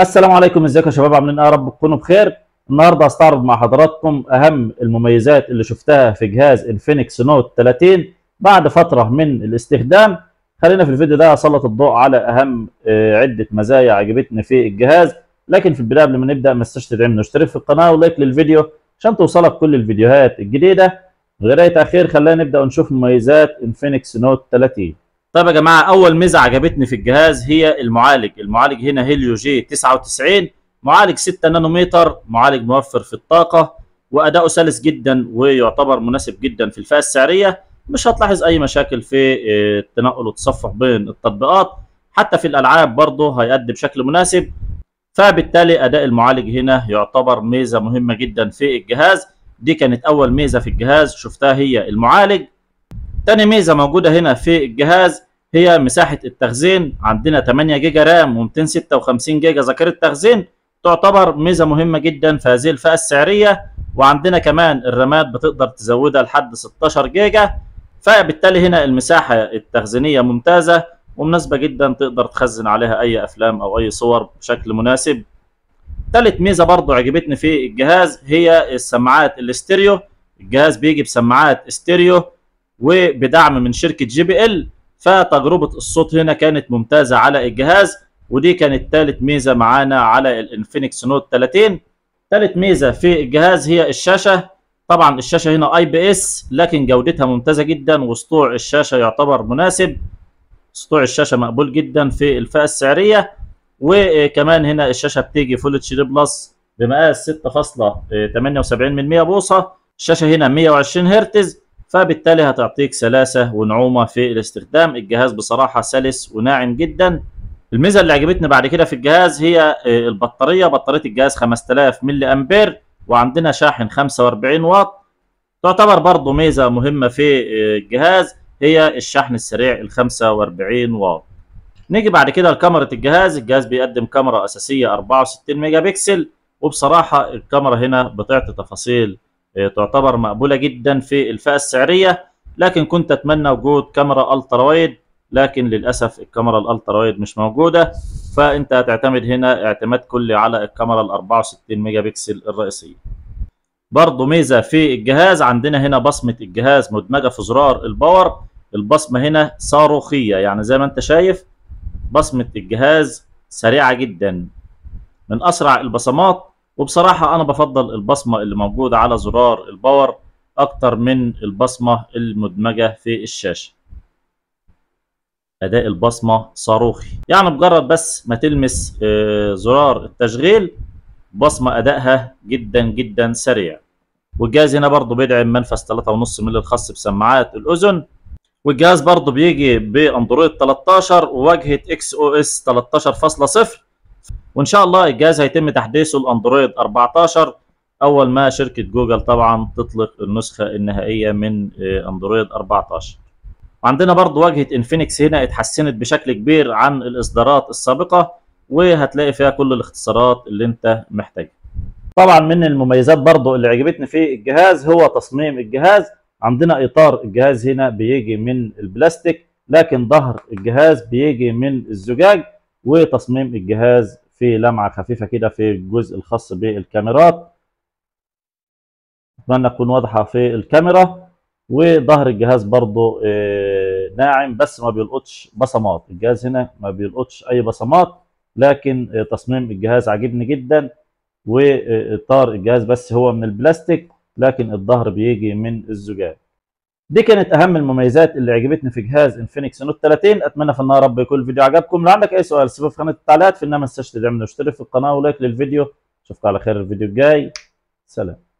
السلام عليكم ازيكم يا شباب؟ عاملين إيه يا رب؟ تكونوا بخير. النهارده هستعرض مع حضراتكم اهم المميزات اللي شفتها في جهاز Infinix Note 30 بعد فترة من الاستخدام. خلينا في الفيديو ده اسلط الضوء على اهم آه، عدة مزايا عجبتني في الجهاز. لكن في البداية قبل ما نبدأ ما تنساش تدعمنا واشترك في القناة و like للفيديو عشان توصلك كل الفيديوهات الجديدة. غير اي تاخير خلينا نبدأ ونشوف مميزات Infinix Note 30 طيب يا جماعة أول ميزة عجبتني في الجهاز هي المعالج. المعالج هنا Helio G 99 معالج 6 نانومتر معالج موفر في الطاقة وأداؤه سلس جدا ويعتبر مناسب جدا في الفئة السعرية. مش هتلاحظ أي مشاكل في آه، التنقل والتصفح بين التطبيقات. حتى في الألعاب برضه هيأدي بشكل مناسب. فبالتالي أداء المعالج هنا يعتبر ميزة مهمة جدا في الجهاز. دي كانت أول ميزة في الجهاز شفتها هي المعالج. تاني ميزة موجودة هنا في الجهاز هي مساحة التخزين. عندنا 8 جيجا RAM و256 جيجا ذاكرة تخزين تعتبر ميزة مهمة جدا في هذه الفئة السعرية. وعندنا كمان الرامات بتقدر تزودها لحد 16 جيجا. فبالتالي هنا المساحة التخزينية ممتازة ومناسبة جدا تقدر تخزن عليها أي أفلام أو أي صور بشكل مناسب. ثالث ميزة برضو عجبتني في الجهاز هي السماعات الاستيريو. الجهاز بيجي بسماعات استيريو وبدعم من شركة JBL. فتجربة الصوت هنا كانت ممتازة على الجهاز ودي كانت ثالث ميزة معانا على ال Infinix Note 30 ثالث ميزة في الجهاز هي الشاشة. طبعا الشاشة هنا IPS لكن جودتها ممتازة جدا وسطوع الشاشة يعتبر مناسب. سطوع الشاشة مقبول جدا في الفئة السعرية. وكمان هنا الشاشة بتيجي Full HD Plus بمقاس 6.78 من 100 بوصة. الشاشة هنا 120 هرتز. فبالتالي هتعطيك سلاسة ونعومة في الاستخدام. الجهاز بصراحة سلس وناعم جدا. الميزة اللي عجبتني بعد كده في الجهاز هي البطارية. بطارية الجهاز 5000 ملي أمبير وعندنا شاحن 45 واط. تعتبر برضو ميزة مهمة في الجهاز هي الشحن السريع ال 45 واط. نيجي بعد كده لكاميرا الجهاز. الجهاز بيقدم كاميرا أساسية 64 ميجا بكسل. وبصراحة الكاميرا هنا بتعطي تفاصيل تعتبر مقبولة جدا في الفئة السعرية لكن كنت أتمنى وجود كاميرا ultra wide لكن للأسف الكاميرا ال ultra wide مش موجودة. فأنت هتعتمد هنا اعتماد كلي على الكاميرا ال 64 ميجا بكسل الرئيسية. برضه ميزة في الجهاز عندنا هنا بصمة الجهاز مدمجة في زرار ال power. البصمة هنا صاروخية يعني زي ما أنت شايف بصمة الجهاز سريعة جدا. من أسرع البصمات وبصراحة أنا بفضل البصمة اللي موجودة على زرار الباور أكتر من البصمة المدمجة في الشاشة. أداء البصمة صاروخي. يعني مجرد بس ما تلمس آه، زرار التشغيل بصمة أدائها جدا جدا سريع. والجهاز هنا برضه بيدعم منفذ 3.5 مللي الخاص بسماعات الأذن. والجهاز برضه بيجي ب Android 13 وواجهة XOS 13.0 وإن شاء الله الجهاز هيتم تحديثه ل Android 14 أول ما شركة جوجل طبعا تطلق النسخة النهائية من آه، Android 14 وعندنا برضو واجهة Infinix هنا اتحسنت بشكل كبير عن الإصدارات السابقة وهتلاقي فيها كل الاختصارات اللي انت محتاجها. طبعا من المميزات برضو اللي عجبتني في الجهاز هو تصميم الجهاز. عندنا إطار الجهاز هنا بيجي من البلاستيك لكن ظهر الجهاز بيجي من الزجاج وتصميم الجهاز في لمعة خفيفة كده في الجزء الخاص بالكاميرات. أتمنى تكون واضحة في الكاميرا. وظهر الجهاز برضو آه، ناعم بس ما بيلقطش بصمات. الجهاز هنا ما بيلقطش أي بصمات لكن آه، تصميم الجهاز عاجبني جدا. وإطار الجهاز بس هو من البلاستيك لكن الظهر بيجي من الزجاج. دي كانت أهم المميزات اللي عجبتني في جهاز Infinix Note 30 أتمنى في النهاية يا رب يكون الفيديو عجبكم. لو عندك أي سؤال سيبه في خانة التعليقات. في النهايه ما تنساش تدعمنا واشترك في القناة و like للفيديو. أشوفكم على خير. الفيديو الجاي. سلام.